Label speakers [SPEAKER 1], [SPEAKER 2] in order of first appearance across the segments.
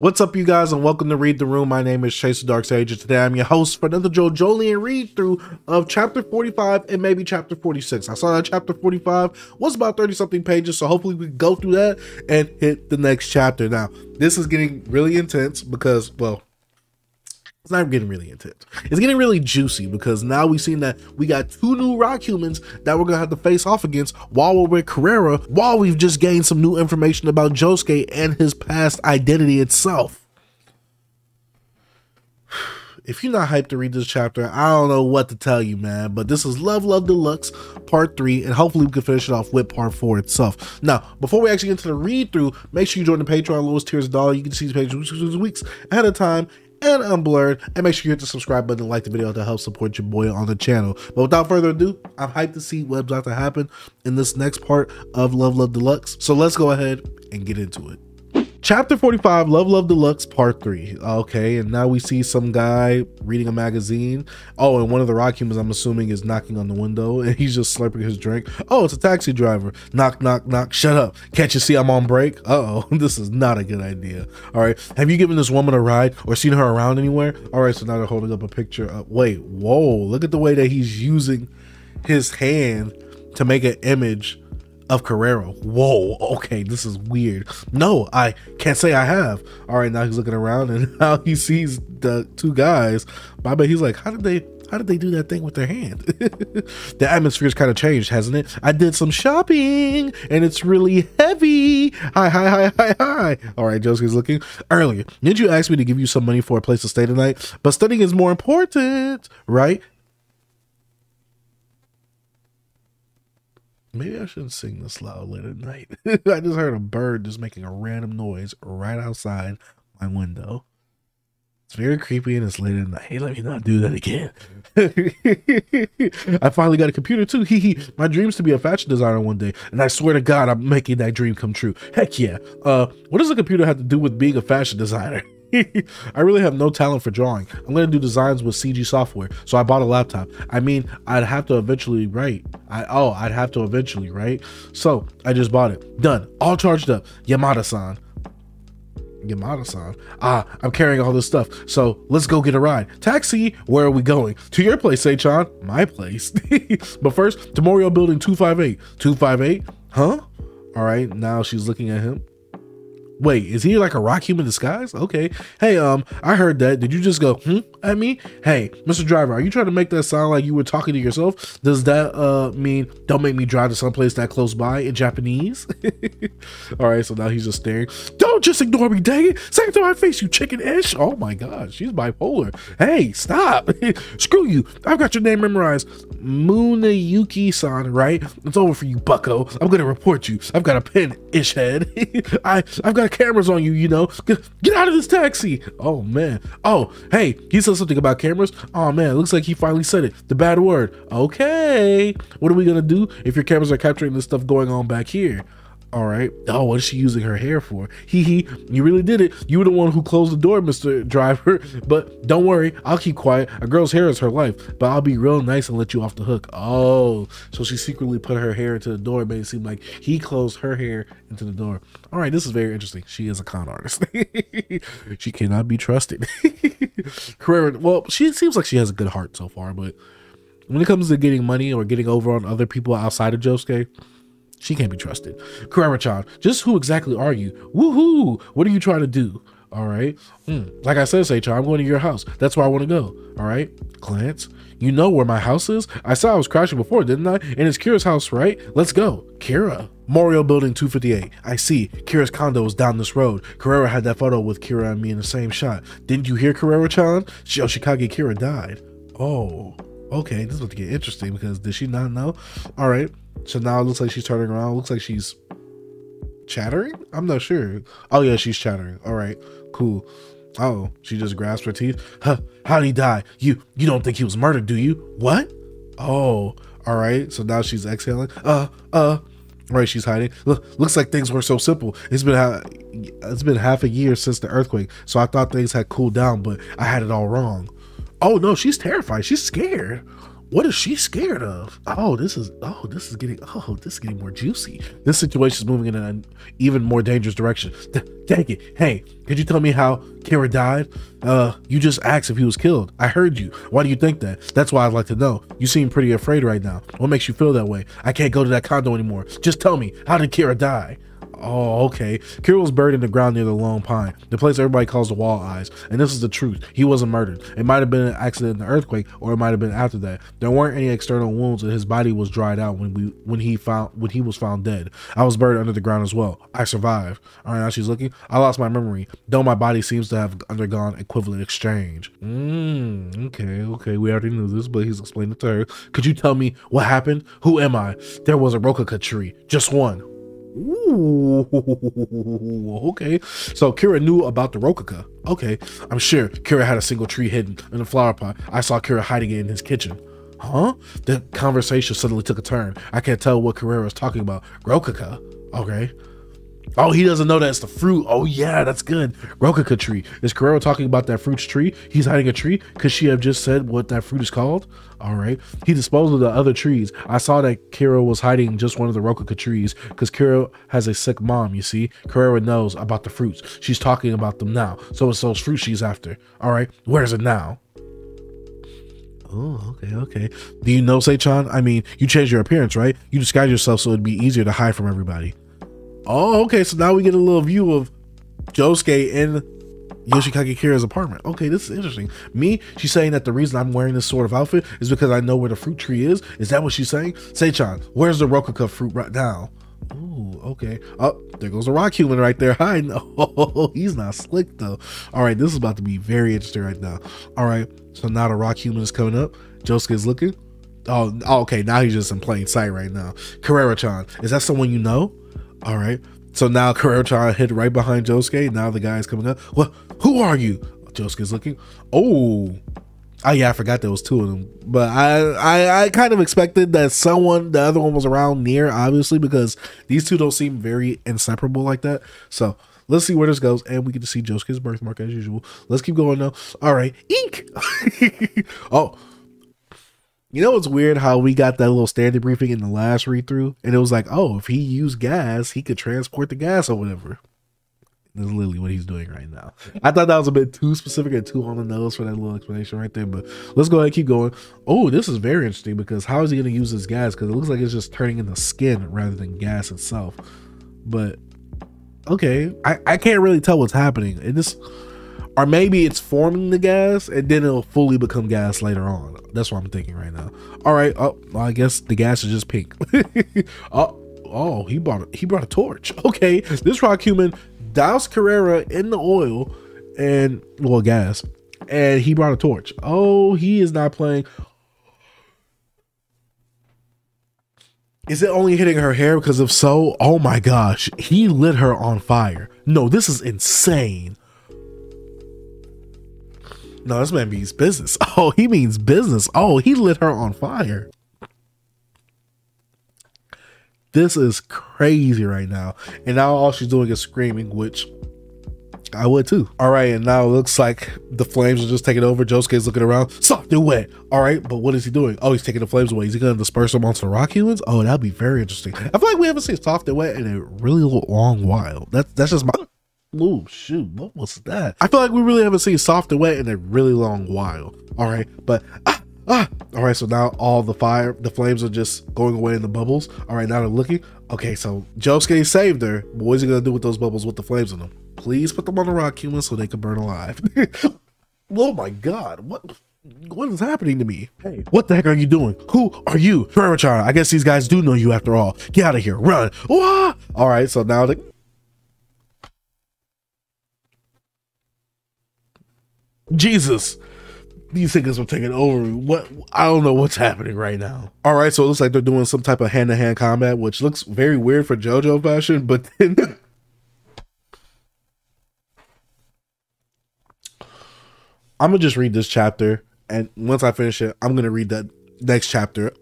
[SPEAKER 1] What's up, you guys, and welcome to Read the Room. My name is Chase the Dark Sage, and today I'm your host for another JoJolion read through of chapter 45 and maybe chapter 46. I saw that chapter 45 was about 30 something pages, so hopefully we go through that and hit the next chapter. Now, this is getting really intense because, well, it's not getting really intense. It's getting really juicy because now we've seen that we got two new rock humans that we're gonna have to face off against while we're with Karera, while we've just gained some new information about Josuke and his past identity itself. If you're not hyped to read this chapter, I don't know what to tell you, man. But this is Love Love Deluxe Part 3, and hopefully we can finish it off with Part 4 itself. Now, before we actually get into the read through, make sure you join the Patreon, lowest tiers dollar. You can see these pages weeks ahead of time and unblurred. And make sure you hit the subscribe button and like the video to help support your boy on the channel. But without further ado i'm hyped to see what's about to happen in this next part of love love deluxe. So let's go ahead and get into it Chapter 45, Love Love Deluxe, Part 3. Okay, and now we see some guy reading a magazine. Oh, and one of the rock humans, I'm assuming, is knocking on the window and he's just slurping his drink. Oh, it's a taxi driver. Knock, knock, knock. Shut up. Can't you see I'm on break? Uh oh, this is not a good idea. All right, have you given this woman a ride or seen her around anywhere? All right, so now they're holding up a picture. Of, wait, whoa, look at the way that he's using his hand to make an image of Karera. Whoa, okay, this is weird. No, I can't say I have. All right, now he's looking around and now he sees the two guys. But I bet he's like, how did they how did they do that thing with their hand? the atmosphere's kind of changed, hasn't it? I did some shopping and it's really heavy. Hi, hi, hi, hi, hi. All right, Josuke's looking. Earlier, did you ask me to give you some money for a place to stay tonight? But studying is more important, right? Maybe I shouldn't sing this loud late at night. I just heard a bird just making a random noise right outside my window. It's very creepy and it's late at night. Hey, let me not do that again. I finally got a computer too. Hee hee. My dream's to be a fashion designer one day, and I swear to God, I'm making that dream come true. Heck yeah. Uh, what does a computer have to do with being a fashion designer? I really have no talent for drawing. I'm gonna do designs with CG software, so I bought a laptop. I mean, I'd have to eventually write. I oh, I'd have to eventually write. So I just bought it. Done. All charged up. Yamada-san. Yamada-san. Ah, I'm carrying all this stuff. So let's go get a ride. Taxi. Where are we going? To your place, Seichan. My place. but first, to Building 258. 258? Huh? All right. Now she's looking at him. Wait, is he like a rock human disguise? Okay. Hey, um, I heard that. Did you just go hmm at me? Hey, Mr. Driver, are you trying to make that sound like you were talking to yourself? Does that uh mean don't make me drive to someplace that close by in Japanese? All right, so now he's just staring. Don't just ignore me, dang it! Say it to my face, you chicken ish. Oh my god, she's bipolar. Hey, stop! Screw you! I've got your name memorized. Munayuki-san, right? It's over for you, Bucko. I'm gonna report you. I've got a pen, ish head. I I've got cameras on you, you know. Get, get out of this taxi. Oh man. Oh, hey, he said something about cameras. Oh man, looks like he finally said it. The bad word. Okay. What are we gonna do if your cameras are capturing this stuff going on back here? All right. Oh, what is she using her hair for? Hee hee. You really did it. You were the one who closed the door, Mr. Driver. But don't worry, I'll keep quiet. A girl's hair is her life, but I'll be real nice and let you off the hook. Oh, so she secretly put her hair into the door, made it seem like he closed her hair into the door. All right, this is very interesting. She is a con artist. she cannot be trusted. Karera, well, she seems like she has a good heart so far, but when it comes to getting money or getting over on other people outside of Josuke, she can't be trusted. Karera-chan, just who exactly are you? Woohoo! What are you trying to do? All right. Mm. Like I said, Seichan, I'm going to your house. That's where I want to go. All right. Glance, you know where my house is? I saw I was crashing before, didn't I? And it's Kira's house, right? Let's go. Kira. Morio Building 258. I see. Kira's condo is down this road. Karera had that photo with Kira and me in the same shot. Didn't you hear Karera-chan? Yoshikage Kira died. Oh. Okay, this is about to get interesting because did she not know? All right. So now it looks like she's turning around. Looks like she's chattering. I'm not sure. Oh yeah, she's chattering. All right, cool. Oh, she just grasped her teeth. Huh? How'd he die? You you don't think he was murdered, do you? What? Oh, all right. So now she's exhaling. Uh, uh. Right, she's hiding. Look, looks like things were so simple. It's been ha- it's been half a year since the earthquake, so I thought things had cooled down, but I had it all wrong. Oh no, she's terrified. She's scared. What is she scared of? Oh, this is oh, this is getting oh, this is getting more juicy. This situation is moving in an even more dangerous direction. Dang it! Hey, could you tell me how Kira died? Uh, you just asked if he was killed. I heard you. Why do you think that? That's why I'd like to know. You seem pretty afraid right now. What makes you feel that way? I can't go to that condo anymore. Just tell me, how did Kira die? Oh, okay. Kira was buried in the ground near the Lone Pine, the place everybody calls the Wall Eyes. And this is the truth. He wasn't murdered. It might have been an accident in the earthquake, or it might have been after that. There weren't any external wounds, and his body was dried out when we when he found when he was found dead. I was buried under the ground as well. I survived. All right, now she's looking. I lost my memory, though my body seems to have undergone equivalent exchange. Mm, okay, okay. We already knew this, but he's explained it to her. Could you tell me what happened? Who am I? There was a Rococa tree, just one. Ooh, okay. So Kira knew about the Rococa. Okay, I'm sure Kira had a single tree hidden in a flower pot. I saw Kira hiding it in his kitchen. Huh? The conversation suddenly took a turn. I can't tell what Karera was talking about. Rococa. Okay. Oh, he doesn't know that's the fruit. Oh yeah, that's good. Rococa tree. Is Karera talking about that fruit's tree? He's hiding a tree? Could she have just said what that fruit is called? All right. He disposed of the other trees. I saw that Kira was hiding just one of the Rococa trees because Kira has a sick mom, you see. Karera knows about the fruits. She's talking about them now. So it's those fruits she's after. All right. Where is it now? Oh, okay, okay. Do you know Seichan? I mean, you changed your appearance, right? You disguised yourself so it'd be easier to hide from everybody. Oh, okay. So now we get a little view of Josuke in Yoshikage Kira's apartment. Okay, this is interesting. Me, she's saying that the reason I'm wearing this sort of outfit is because I know where the fruit tree is. Is that what she's saying? Seichan, where's the Rococa fruit right now? Ooh, okay. Oh, there goes the rock human right there. Hi. No, he's not slick though. All right, this is about to be very interesting right now. All right, so now the rock human is coming up. Josuke is looking. Oh, oh okay. Now he's just in plain sight right now. Karera-chan, is that someone you know? All right. So now Karera hit right behind Josuke. Now the guy is coming up. Well, Who are you? Josuke's looking. Oh. Oh yeah, I forgot there was two of them. But I, I I kind of expected that someone the other one was around near, obviously, because these two don't seem very inseparable like that. So let's see where this goes. And we get to see Josuke's birthmark as usual. Let's keep going though. All right. Ink. oh, you know, it's weird how we got that little standard briefing in the last read through, and it was like, oh, if he used gas, he could transport the gas or whatever. That's literally what he's doing right now. I thought that was a bit too specific and too on the nose for that little explanation right there, but let's go ahead and keep going. Oh, this is very interesting because how is he going to use this gas? Because it looks like it's just turning into skin rather than gas itself. But okay, I, I can't really tell what's happening. And this or maybe it's forming the gas and then it'll fully become gas later on. That's what I'm thinking right now. All right. Oh, I guess the gas is just pink. oh, oh, he brought he brought a torch. Okay, this rock human doused Karera in the oil and well gas, and he brought a torch. Oh, he is not playing. Is it only hitting her hair? Because if so, oh my gosh, he lit her on fire. No, this is insane. No, this man means business. Oh, he means business. Oh, he lit her on fire. This is crazy right now. And now all she's doing is screaming, which I would too. All right, and now it looks like the flames are just taking over. Josuke's looking around. Soft and wet. All right, but what is he doing? Oh, he's taking the flames away. Is he going to disperse them onto the rock humans? Oh, that'd be very interesting. I feel like we haven't seen soft and wet in a really long while. That's that's just my Oh shoot, what was that? I feel like we really haven't seen soft and wet in a really long while. All right, but ah, ah. All right, so now all the fire, the flames are just going away in the bubbles. All right, now they're looking. Okay, so Josuke saved her. What is he gonna do with those bubbles with the flames in them? Please put them on the rock human so they can burn alive. oh my god, what? What is happening to me? Hey, what the heck are you doing? Who are you? Permachara, I guess these guys do know you after all. Get out of here. Run. Wah! All right, so now the Jesus. These niggas are taking over. What I don't know what's happening right now. All right, so it looks like they're doing some type of hand to hand combat, which looks very weird for JoJo fashion. But then, I'm gonna just read this chapter, and once I finish it, I'm gonna read that next chapter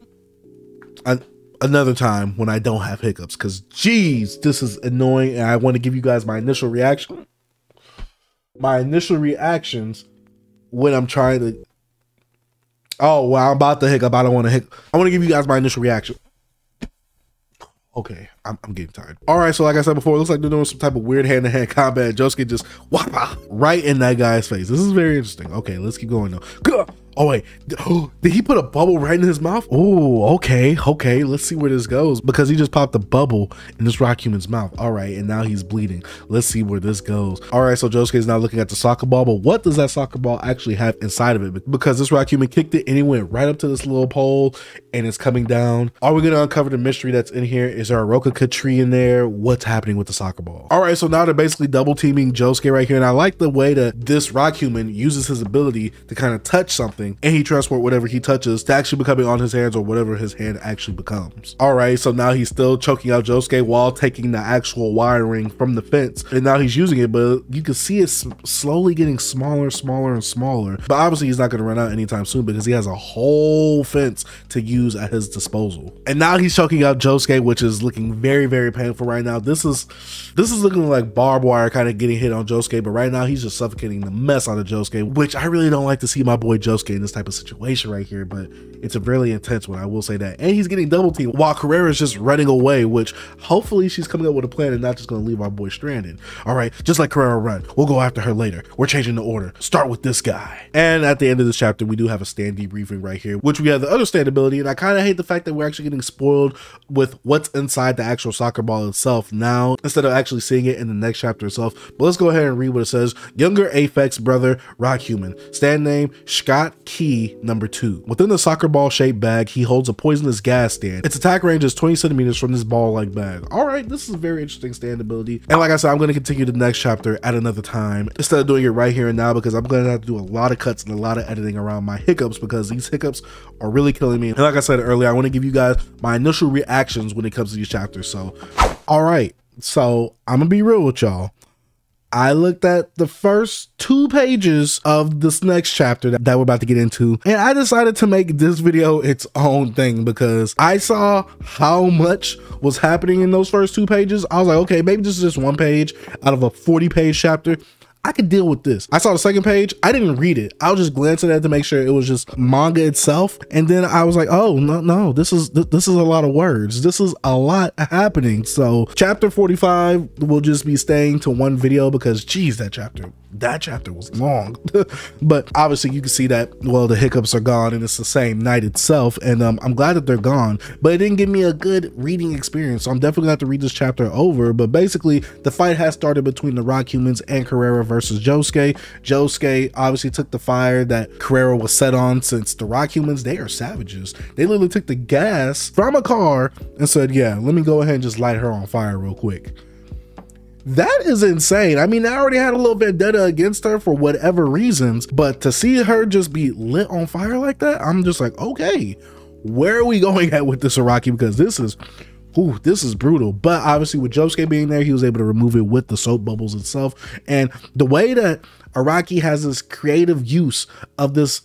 [SPEAKER 1] another time when I don't have hiccups. Because, geez, this is annoying, and I want to give you guys my initial reaction. My initial reactions when I'm trying to Oh, well, I'm about to hiccup. I don't want to hiccup. I want to give you guys my initial reaction. Okay, I'm, I'm getting tired. All right, so like I said before, it looks like they're doing some type of weird hand-to-hand combat. Josuke just whoppa right in that guy's face. This is very interesting. Okay, let's keep going though. Oh wait, did he put a bubble right in his mouth? Oh, okay, okay. Let's see where this goes because he just popped a bubble in this rock human's mouth. All right, and now he's bleeding. Let's see where this goes. All right, so Josuke is now looking at the soccer ball, but what does that soccer ball actually have inside of it? Because this rock human kicked it and it went right up to this little pole and it's coming down. Are we gonna uncover the mystery that's in here? Is there a Rokuka tree in there? What's happening with the soccer ball? All right, so now they're basically double teaming Josuke right here, and I like the way that this rock human uses his ability to kind of touch something and he transport whatever he touches to actually becoming on his hands or whatever his hand actually becomes. All right, so now he's still choking out Josuke while taking the actual wiring from the fence and now he's using it, but you can see it slowly getting smaller, smaller, and smaller. But obviously he's not going to run out anytime soon because he has a whole fence to use at his disposal. And now he's choking out Josuke, which is looking very, very painful right now. This is this is looking like barbed wire kind of getting hit on Josuke, but right now he's just suffocating the mess out of Josuke, which I really don't like to see my boy Josuke in this type of situation right here, but it's a really intense one. I will say that. And he's getting double teamed while Karera is just running away, which hopefully she's coming up with a plan and not just going to leave our boy stranded. All right, just like Karera run. We'll go after her later. We're changing the order. Start with this guy. And at the end of this chapter, we do have a stand debriefing right here, which we have the other stand ability. And I kind of hate the fact that we're actually getting spoiled with what's inside the actual soccer ball itself now instead of actually seeing it in the next chapter itself. But let's go ahead and read what it says. Younger Aphex brother, Rock Human. Stand name, Schott Key number two. Within the soccer ball shaped bag, he holds a poisonous gas stand. Its attack range is 20 centimeters from this ball like bag. All right, this is a very interesting stand ability. And like I said, I'm going to continue the next chapter at another time instead of doing it right here and now because I'm going to have to do a lot of cuts and a lot of editing around my hiccups because these hiccups are really killing me. And like I said earlier, I want to give you guys my initial reactions when it comes to these chapters. So, all right. So I'm to be real with y'all. I looked at the first two pages of this next chapter that, that, we're about to get into, and I decided to make this video its own thing because I saw how much was happening in those first two pages. I was like, okay, maybe this is just one page out of a 40 page chapter. I could deal with this. I saw the second page. I didn't read it. I was just glancing at it to make sure it was just manga itself. And then I was like, oh no, no, this is this is a lot of words. This is a lot happening. So chapter 45 will just be staying to one video because geez, that chapter that chapter was long. But obviously you can see that well the hiccups are gone and it's the same night itself. And um, i'm glad that they're gone but it didn't give me a good reading experience. So i'm definitely gonna have to read this chapter over. But basically the fight has started between the rock humans and karera versus josuke. Josuke obviously took the fire that karera was set on since the rock humans they are savages. They literally took the gas from a car and said yeah let me go ahead and just light her on fire real quick that is insane. I mean, I already had a little vendetta against her for whatever reasons, but to see her just be lit on fire like that, I'm just like, okay, where are we going at with this Araki? Because this is Ooh, this is brutal. But obviously, with Josuke being there, he was able to remove it with the soap bubbles itself. And the way that Araki has this creative use of this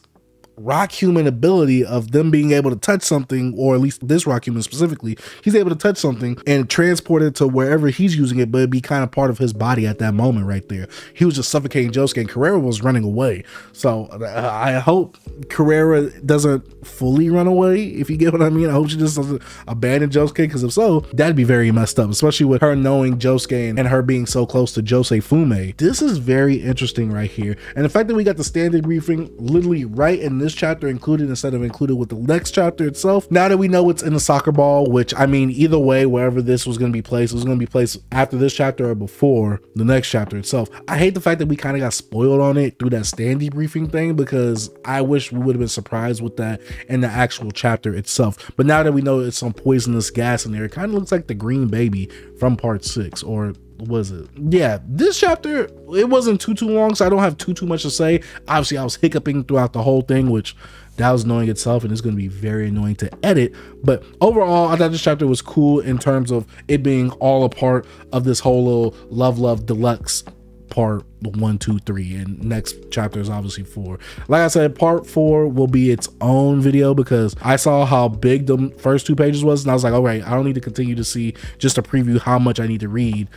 [SPEAKER 1] rock human ability of them being able to touch something, or at least this rock human specifically, he's able to touch something and transport it to wherever he's using it, but it'd be kind of part of his body at that moment right there. He was just suffocating Josuke, and Karera was running away. So uh, I hope Karera doesn't fully run away, if you get what I mean. I hope she just doesn't abandon Josuke, because if so, that'd be very messed up, especially with her knowing Josuke and, her being so close to Josefumi. This is very interesting right here. And the fact that we got the standard briefing literally right in this chapter included instead of included with the next chapter itself. Now that we know what's in the soccer ball, which I mean, either way, wherever this was going to be placed, was going to be placed after this chapter or before the next chapter itself. I hate the fact that we kind of got spoiled on it through that stand debriefing thing because I wish we would have been surprised with that in the actual chapter itself. But now that we know it's some poisonous gas in there, it kind of looks like the green baby from part six or was it? Yeah, this chapter it wasn't too too long, so I don't have too too much to say. Obviously, I was hiccuping throughout the whole thing, which that was annoying itself, and it's going to be very annoying to edit. But overall, I thought this chapter was cool in terms of it being all a part of this whole little love love deluxe part one, two, three, and next chapter is obviously four. Like I said, part four will be its own video because I saw how big the first two pages was, and I was like, all right, I don't need to continue to see just a preview how much I need to read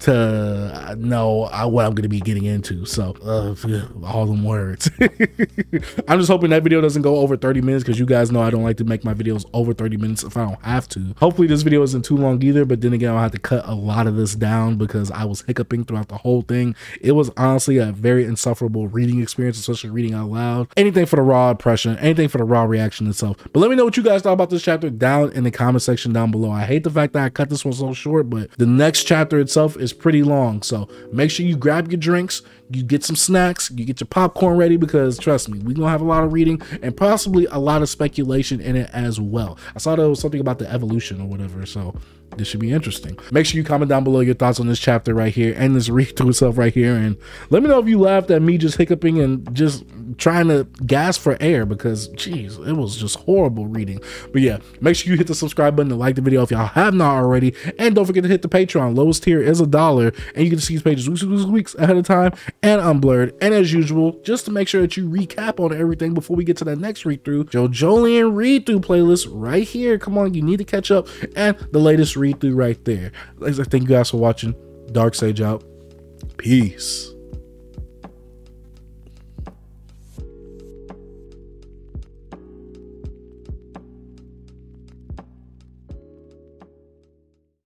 [SPEAKER 1] to know uh, what I'm going to be getting into. So, uh, all them words. I'm just hoping that video doesn't go over 30 minutes because you guys know I don't like to make my videos over 30 minutes if I don't have to. Hopefully, this video isn't too long either, but then again, I'll have to cut a lot of this down because I was hiccuping throughout the whole thing. It was honestly a very insufferable reading experience, especially reading out loud. Anything for the raw impression, anything for the raw reaction itself. But let me know what you guys thought about this chapter down in the comment section down below. I hate the fact that I cut this one so short, but the next chapter itself is pretty long. So make sure you grab your drinks, you get some snacks, you get your popcorn ready because trust me, we're gonna have a lot of reading and possibly a lot of speculation in it as well. I saw there was something about the evolution or whatever, so this should be interesting. Make sure you comment down below your thoughts on this chapter right here and this read through itself right here. And let me know if you laughed at me just hiccuping and just trying to gas for air because geez, it was just horrible reading. But yeah, make sure you hit the subscribe button and like the video if y'all have not already. And don't forget to hit the Patreon. Lowest tier is a dollar, and you get to see these pages weeks, weeks, ahead of time and unblurred. And as usual, just to make sure that you recap on everything before we get to that next read through, JoJolion read through playlist right here. Come on, you need to catch up and the latest read through right there. Thank you guys for watching. Dark Sage out. Peace.